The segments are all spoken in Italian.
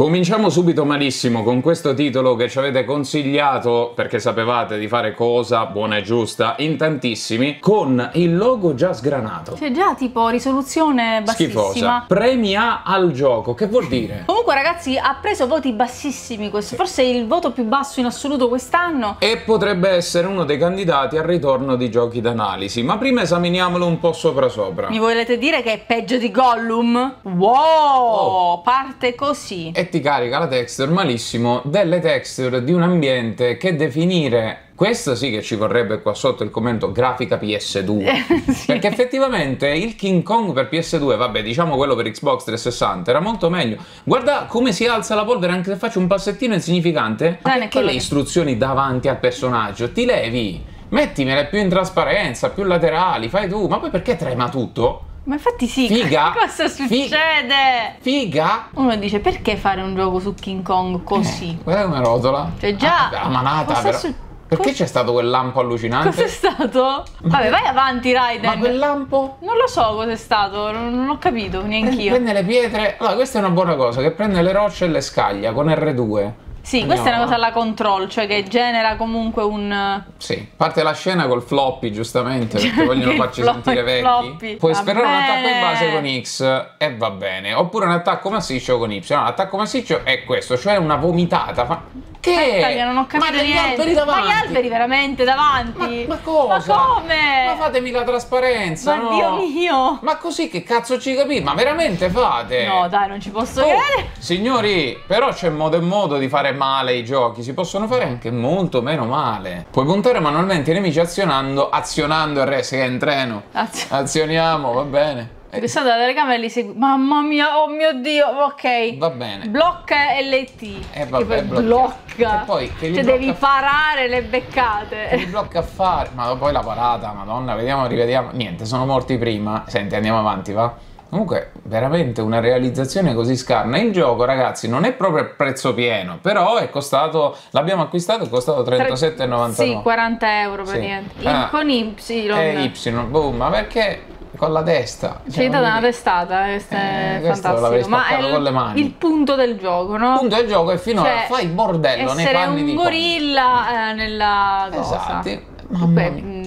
Cominciamo subito malissimo con questo titolo che ci avete consigliato perché sapevate di fare cosa buona e giusta in tantissimi con il logo già sgranato. Cioè già tipo risoluzione bassissima. Schifosa. Premi A al gioco, che vuol dire? Comunque ragazzi ha preso voti bassissimi questo, forse è il voto più basso in assoluto quest'anno. E potrebbe essere uno dei candidati al ritorno di giochi d'analisi, ma prima esaminiamolo un po' sopra sopra. Mi volete dire che è peggio di Gollum? Wow, Oh. parte così. e ti carica la texture malissimo delle texture di un ambiente che definire questo sì che ci vorrebbe qua sotto il commento grafica PS2 Sì. perché effettivamente il King Kong per PS2 vabbè diciamo quello per Xbox 360 era molto meglio. Guarda come si alza la polvere anche se faccio un passettino insignificante. Ma Bene, perché quello le che- istruzioni davanti al personaggio? Ti levi mettimele più in trasparenza più laterali fai tu. Ma poi perché trema tutto? Ma infatti sì, Figa. cosa succede? figa Uno dice perché fare un gioco su King Kong così? Eh, guarda come rotola. Cioè, già- Ah, la manata, cosa però. su- Perché c'è stato quel lampo allucinante? Cos'è stato? Vabbè, vai avanti, Ma Raiden. quel lampo? Non lo so cos'è stato, non, ho capito neanch'io. Prende le pietre. Allora, questa è una buona cosa, che prende le rocce e le scaglia con R2. Sì, questa è una cosa alla control, cioè che genera comunque un... Sì, parte la scena col floppy, giustamente, perché vogliono Il farci flop- sentire vecchi. floppy, Puoi va sferrare un attacco in bene. base con X e va bene. Oppure un attacco massiccio con Y. No, l'attacco massiccio è questo, cioè una vomitata. Fa... Che? Non ho capito Ma degli niente. alberi davanti. Ma gli alberi veramente davanti? Ma, ma cosa? Ma come? Ma fatemi la trasparenza, Ma no? Dio mio! Ma così che cazzo ci capite? Ma veramente fate? No, dai, non ci posso Oh, credere. signori, però c'è modo e modo di fare male i giochi, si possono fare anche molto meno male. Puoi puntare manualmente i nemici azionando, azionando RS che è in treno. Azioniamo, va bene. Eh, Interessante la telecamera e li segui. Mamma mia, oh mio Dio, ok. Va bene. Blocca LT. Eh, vabbè, Che blocca. blocca. E poi che li cioè blocca devi parare le beccate. blocca a fare. Ma poi la parata, madonna, vediamo, rivediamo. Niente, sono morti prima. Senti, andiamo avanti, va? Comunque, veramente una realizzazione così scarna. Il gioco, ragazzi, non è proprio il prezzo pieno, però è costato. L'abbiamo acquistato, è costato 37,99. Sì, 40 euro Sì. praticamente. Il- Ah. con Y. È Y, boom, ma perché con la testa? Ci non dato mi- una testata, questo Eh, è fantastico. Ma è il, con le mani. il punto del gioco, no? Il punto del gioco è finora Cioè, fai il bordello nei essere panni un di Kong. gorilla eh, nella cosa. Esatti. Mamma mia.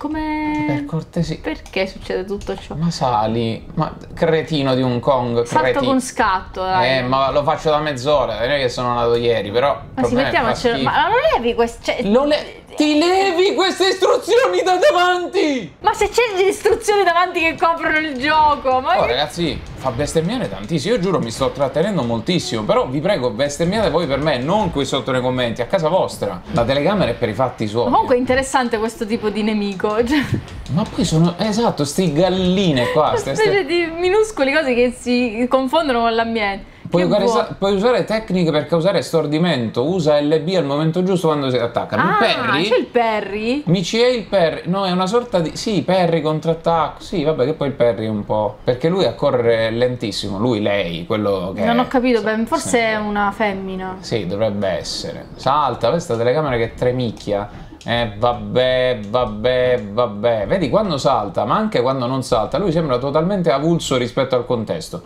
Come... Per cortesia. Perché succede tutto ciò? Ma sali, ma cretino di un Kong, Salto con scatto, dai. Eh, ma lo faccio da mezz'ora, non è che sono nato ieri, però. Ma fa mettiamocelo. schifo. Ma non levi questo. Cioè, Lo le- Ti levi queste istruzioni da davanti! ma se c'è le istruzioni davanti che coprono il gioco, ma Oh, che- ragazzi, fa bestemmiare tantissimo. Io giuro, mi sto trattenendo moltissimo. Però vi prego, bestemmiate voi per me, non qui sotto nei commenti, a casa vostra. La telecamera è per i fatti suoi. Comunque è interessante questo tipo di nemico. Cioè, Ma poi sono. Esatto, sti galline qua. una specie di minuscoli cose che si confondono con l'ambiente. Puoi, usare, puoi usare tecniche per causare stordimento. Usa LB al momento giusto quando si attaccano. il Ah, parry. c'è il Perry? Mici è il parry. No, è una sorta di. Sì, parry contrattacco. Sì, vabbè, che poi il parry è un po'. Perché lui a correre lentissimo. Lui, lei, quello che. Non ho capito, beh, forse sì. è una femmina. Sì, dovrebbe essere. Salta, questa telecamera che tremicchia. Eh, vabbè, vabbè, vabbè. Vedi quando salta, ma anche quando non salta, lui sembra totalmente avulso rispetto al contesto.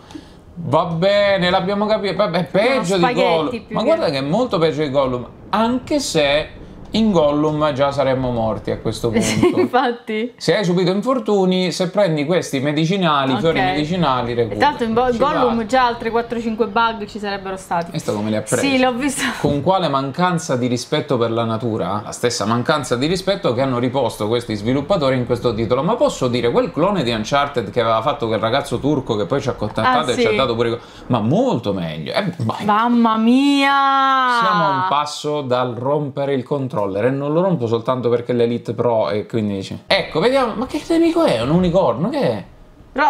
Va bene, l'abbiamo capito. Vabbè, è peggio di spaghetti Gollum. Ma guarda che è molto peggio di Gollum. Anche se in Gollum già saremmo morti a questo punto. Infatti. Se hai subito infortuni, se prendi questi medicinali, Ok. fiori medicinali, recuperi. l'altro in Bo- Gollum già altre 4-5 bug ci sarebbero stati. Questo come li ha presi? Sì, l'ho visto. Con quale mancanza di rispetto per la natura? La stessa mancanza di rispetto che hanno riposto questi sviluppatori in questo titolo. Ma posso dire, quel clone di Uncharted che aveva fatto quel ragazzo turco che poi ci ha contattato Ah, e ci ha sì. dato pure... Ma molto meglio. Eh. Mamma mia! Siamo a un passo dal rompere il controller e non lo rompo soltanto perché è l'Elite Pro e quindi dice... Ecco, vediamo, ma che nemico è? Un unicorno? Che è? Beh,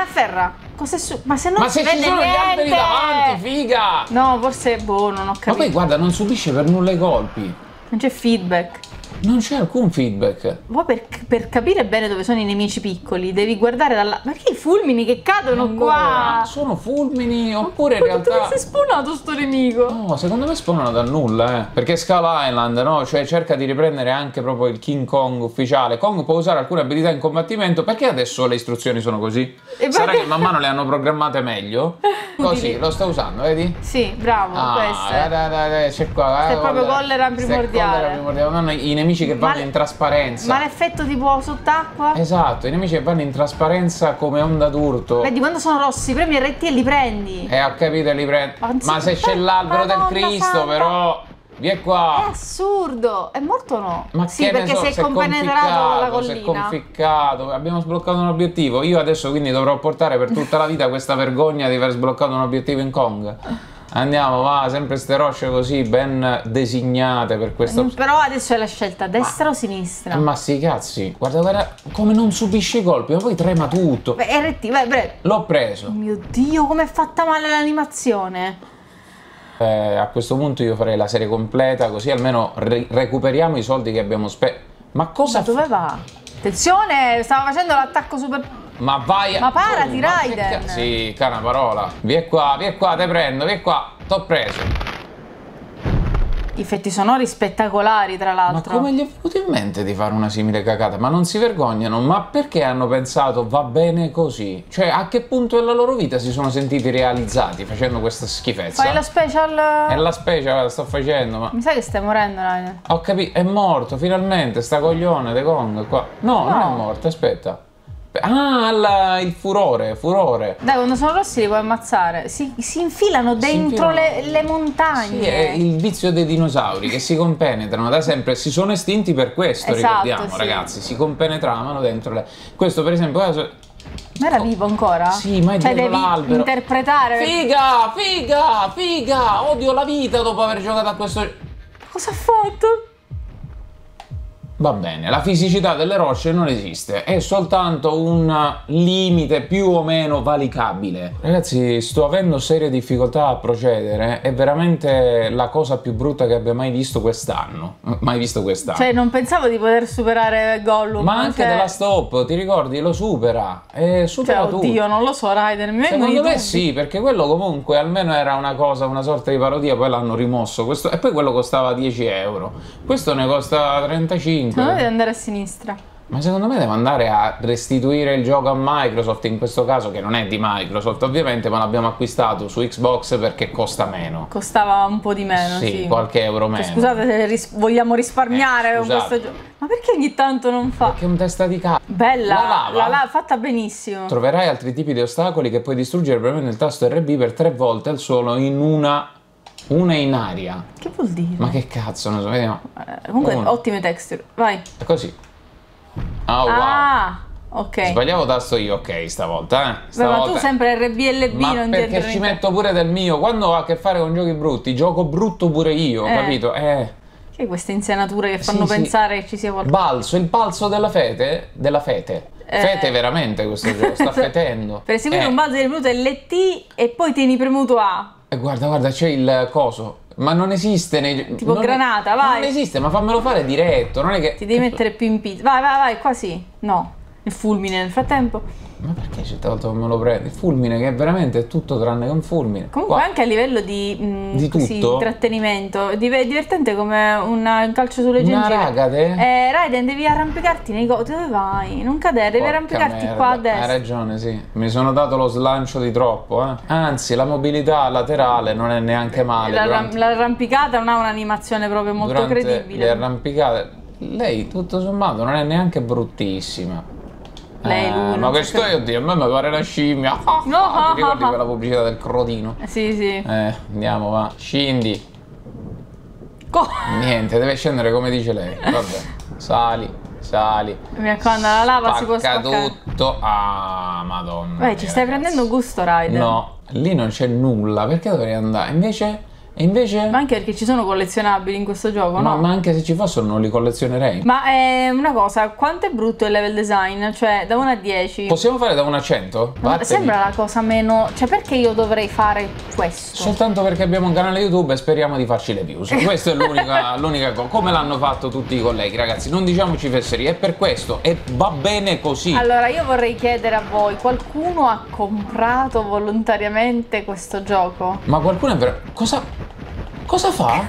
afferra. Cos'è su? Ma se non ma se ci sono gli alberi niente! davanti, figa! No, forse boh, non ho Ma capito. poi guarda, non subisce per nulla i colpi. Non c'è feedback. Non c'è alcun feedback. Poi per, per capire bene dove sono i nemici piccoli, devi guardare dalla. Perché i fulmini che cadono Allora, qua? Sono fulmini oppure in Ma realtà... Dove si è spawnato sto nemico? No, secondo me spawnano da nulla, eh. Perché Skull Island, no? Cioè cerca di riprendere anche proprio il King Kong ufficiale. Kong può usare alcune abilità in combattimento. Perché adesso le istruzioni sono così? E Sarà perché- che man mano le hanno programmate meglio? Così, lo sta usando, vedi? Sì, bravo, Ah, questo dai, è. dai, dai, dai, c'è qua. È eh, proprio collera primordiale. primordiale. Non i nemici che vanno Ma- in trasparenza. Ma l'effetto tipo sott'acqua? Esatto, i nemici che vanno in trasparenza come onda d'urto. Vedi, quando sono rossi, premi RT e li prendi. E ho capito, li prendo. Anzi- Ma se c'è l'albero del Cristo, santa. però. Vieni È qua. assurdo. È morto o no? Ma sì, perché so, si è compenetrato la è collina. conficcato. Abbiamo sbloccato un obiettivo. Io adesso quindi dovrò portare per tutta la vita questa vergogna di aver sbloccato un obiettivo in Kong. Andiamo, va, sempre ste rocce così ben designate per questo. Mm, Però adesso è la scelta, destra o sinistra? Ma sti cazzi, guarda, guarda come non subisce i colpi, ma poi trema tutto. Beh, RT, vai, bre. L'ho preso. Oh mio dio, com'è fatta male l'animazione. Eh, a questo punto io farei la serie completa, così almeno ri- recuperiamo i soldi che abbiamo speso. Ma cosa Ma dove va? Attenzione, stava facendo l'attacco super... Ma vai a... Ma parati, Oh, ma Raiden! Sì, cana parola. Vieni qua, vieni qua, te prendo, vieni qua. T'ho preso. Effetti sonori spettacolari, tra Ma l'altro. come gli è venuto in mente di fare una simile cacata? Ma non si vergognano? Ma perché hanno pensato va bene così? Cioè, a che punto della loro vita si sono sentiti realizzati facendo questa schifezza? Fai lo special... È la specie, guarda, sto facendo, ma... Mi sa che stai morendo, Rainer. Ho capito, è morto finalmente, sta coglione De Kong qua. No, non No. è morto, aspetta. Ah, la- il furore, furore. Dai, quando sono rossi li puoi ammazzare. Si, si infilano Si dentro infilano. Le, le montagne. Sì, è il vizio dei dinosauri che si compenetrano da sempre, si sono estinti per questo, Esatto, ricordiamo sì. ragazzi, si compenetravano dentro le... Questo per esempio... Ma era vivo ancora? Sì, ma è cioè, dietro l'albero. interpretare. Figa, figa, figa, odio la vita dopo aver giocato a questo... Cosa ha fatto? Va bene, la fisicità delle rocce non esiste, è soltanto un limite più o meno valicabile. Ragazzi, sto avendo serie difficoltà a procedere, è veramente la cosa più brutta che abbia mai visto quest'anno. Mai visto quest'anno. Cioè, non pensavo di poter superare Gollum. Ma anche cioè... della stop, ti ricordi? Lo supera. E Cioè, supera tutto. oddio, non lo so, Raiden. Mi Secondo me dubbi. sì, perché quello comunque almeno era una cosa, una sorta di parodia, poi l'hanno rimosso. Questo- e poi quello costava 10 euro. Questo ne costa 35. Secondo me devi andare a sinistra. Ma secondo me devo andare a restituire il gioco a Microsoft, in questo caso che non è di Microsoft ovviamente, ma l'abbiamo acquistato su Xbox perché costa meno. Costava un po' di meno, sì. Sì, qualche euro Cioè, meno. scusate se ris- vogliamo risparmiare Eh, con scusate. questo gioco. Ma perché ogni tanto non fa? Che un testa di cazzo. Bella, La lava? la lava fatta benissimo. Troverai altri tipi di ostacoli che puoi distruggere premendo il tasto RB per tre volte al solo in una, una in aria. Che vuol dire? Ma che cazzo, non so, vediamo. Eh, comunque, Uno. ottime texture. Vai. È così. Ah, wow. Ah, ok. Sbagliavo tasto io, ok, stavolta, eh. Beh, ma Stavolta. tu sempre RBLB Ma non perché ci metto pure del mio? Quando ho a che fare con giochi brutti, gioco brutto pure io, Eh. capito? Eh. Che queste insenature che Sì, fanno sì. pensare che ci sia qualcosa. Balzo, il balzo della fete? Della fete. Eh. Fete veramente questo gioco, sta fetendo. Per eseguire Eh, un balzo di premuto LT e poi tieni premuto A. eh, guarda, guarda, c'è il coso. Ma non esiste nei... Tipo non- granata, vai. Non esiste, ma fammelo fare diretto, non è che... Ti devi mettere più in pizza. Vai, vai, vai, qua sì. No. Il fulmine nel frattempo. Ma perché c'è volta che me lo prendi? Il fulmine che è veramente tutto tranne che un fulmine. Comunque Qua- anche a livello di, mh, Di così, intrattenimento, è div- è divertente come un un calcio sulle Una gengive. ragate? Eh, Raiden, devi arrampicarti nei go- Dove vai? Non cadere, devi Porca arrampicarti merda, qua a Hai ragione, sì. Mi sono dato lo slancio di troppo, eh. Anzi, la mobilità laterale non è neanche male. L'arram- durante- L'arrampicata non ha un'animazione proprio molto durante credibile. Le arrampicate. Lei, tutto sommato, non è neanche bruttissima. Lei, Eh, lui, ma questo che- io Dio, a me mi pare una scimmia. Ah, No, ah, Ti ricordi ah, quella pubblicità del crodino? Eh, Sì, sì. Eh, andiamo, va. Scendi. Co- Niente, deve scendere come dice lei. Vabbè. Sali, sali. Mi raccomando, la lava si può Spacca spaccare. tutto. Ah, madonna. Beh, ci stai ragazzi. prendendo gusto, Raiden. No, lì non c'è nulla, perché dovrei andare? Invece E invece... Ma anche perché ci sono collezionabili in questo gioco, Ma, no? ma anche se ci fossero non li collezionerei. Ma è una cosa, quanto è brutto il level design? Cioè, da 1 a 10. Possiamo fare da 1 a 100? Ma Vattene. sembra la cosa meno. Cioè, perché io dovrei fare questo? Soltanto perché abbiamo un canale YouTube e speriamo di farci le views. Questa è l'unica, l'unica cosa. Come l'hanno fatto tutti i colleghi, ragazzi. Non diciamoci fesserie, è per questo. E va bene così. Allora, io vorrei chiedere a voi: qualcuno ha comprato volontariamente questo gioco? Ma qualcuno è vero. Cosa. Cosa fa?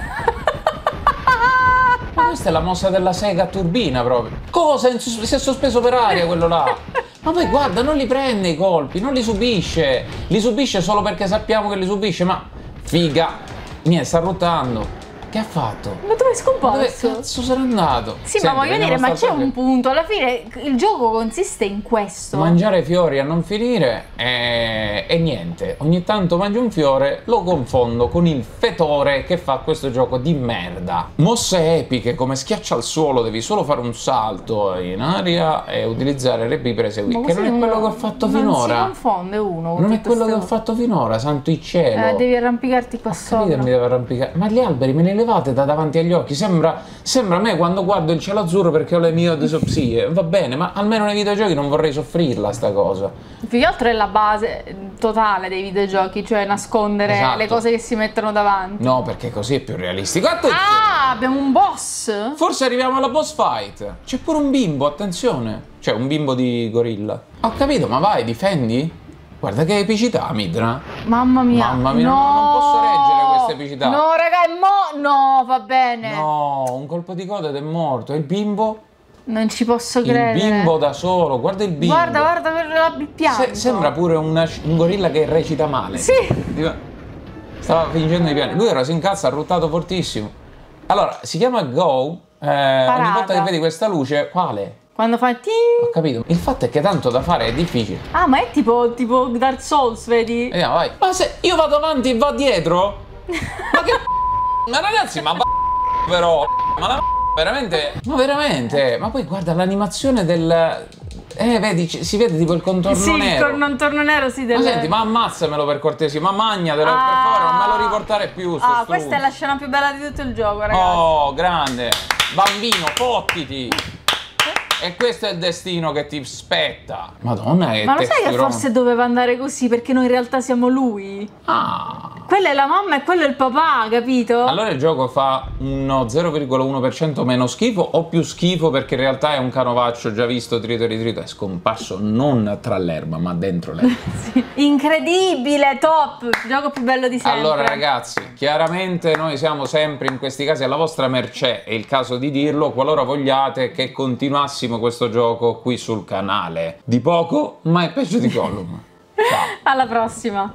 Ma questa è la mossa della sega a turbina proprio. Cosa? Si è sospeso per aria quello là. Ma poi guarda, non li prende i colpi, non li subisce. Li subisce solo perché sappiamo che li subisce, ma figa. Niente, sta ruotando. Che ha fatto? Ma dove è Dove scomparso? cazzo sarà andato? Sì, Senti, ma voglio dire, ma c'è un punto. Alla fine il gioco consiste in questo. Mangiare fiori a non finire e, e niente. Ogni tanto mangio un fiore, lo confondo con il fetore che fa questo gioco di merda. Mosse epiche come schiaccia al suolo, devi solo fare un salto in aria e utilizzare le qui. Ma Che non è quello che ho fatto non finora. si confonde uno. Non è quello che ho fatto finora, santo il cielo. Eh, devi arrampicarti qua Ho capito sopra. mi devo arrampicare. Ma gli alberi me li levate da davanti agli occhi. Sembra, sembra a me quando guardo il cielo azzurro perché ho le mie disopsie. Va bene, ma almeno nei videogiochi non vorrei soffrirla sta cosa. Più che altro è la base totale dei videogiochi, cioè nascondere Esatto. le cose che si mettono davanti. No, perché così è più realistico. Attenzione! Ah, abbiamo un boss? Forse arriviamo alla boss fight. C'è pure un bimbo, attenzione. Cioè, un bimbo di gorilla. Ho capito, ma vai, difendi? Guarda che epicità, Midra. Mamma mia. Mamma mia, no. non- non posso reggere queste epicità. No, raga, è mo... No, va bene. No, un colpo di coda ed è morto. E il bimbo? Non ci posso Il credere. bimbo da solo. Guarda il bimbo. Guarda, guarda il pianto. Se- sembra pure una- un gorilla che recita male. Sì. Stava fingendo di piangere. Lui ora si incazza, ha ruttato fortissimo. Allora, si chiama Go. eh, ogni volta che vedi questa luce, quale? Quando fa ting. Ho capito. Il fatto è che tanto da fare è difficile. Ah, ma è tipo, tipo Dark Souls, vedi? Vediamo, vai. Ma se io vado avanti e va dietro? Ma che Ma ragazzi, ma però. Ma la veramente. Ma veramente. Ma poi guarda l'animazione del. Eh, vedi, si vede tipo il contorno sì, il nero. corno- contorno nero si Ma deve... senti, ma ammazzamelo per cortesia, ma magnatelo per Ah. favore, non me lo riportare più. Ah, struzzo. questa è la scena più bella di tutto il gioco, ragazzi. Oh, grande! Bambino, fottiti! E questo è il destino che ti spetta. Madonna, che Ma lo sai che forse doveva andare così perché noi in realtà siamo lui? Ah. Quella è la mamma e quello è il papà, capito? Allora il gioco fa uno 0,1% meno schifo o più schifo perché in realtà è un canovaccio già visto trito e ritrito, è scomparso non tra l'erba ma dentro l'erba. Sì. Incredibile, top, il gioco più bello di sempre. Allora ragazzi, chiaramente noi siamo sempre in questi casi alla vostra mercé, è il caso di dirlo, qualora vogliate che continuassimo questo gioco qui sul canale. Di poco, ma è peggio di Gollum. Ciao. Alla prossima.